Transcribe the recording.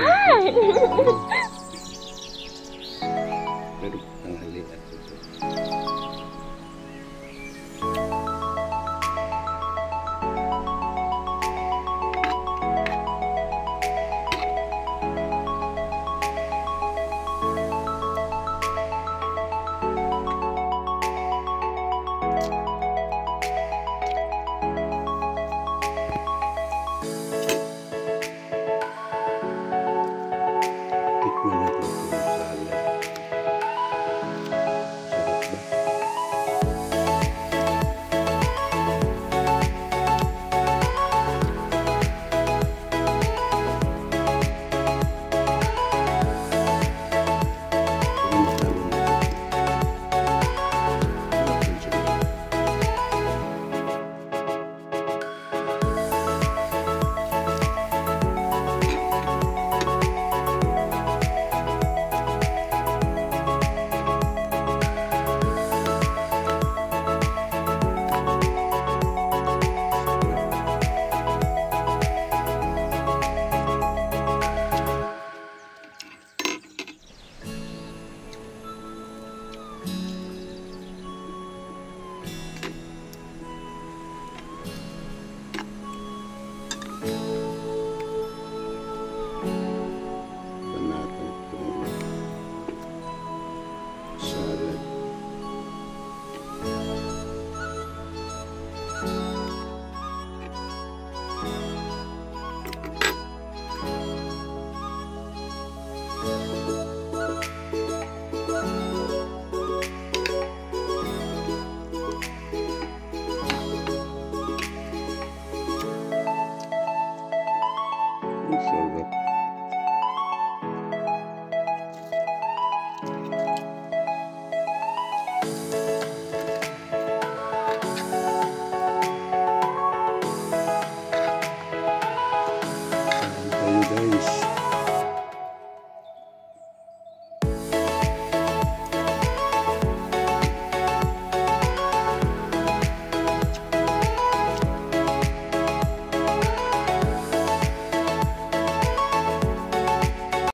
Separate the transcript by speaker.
Speaker 1: hot. Tayo guys.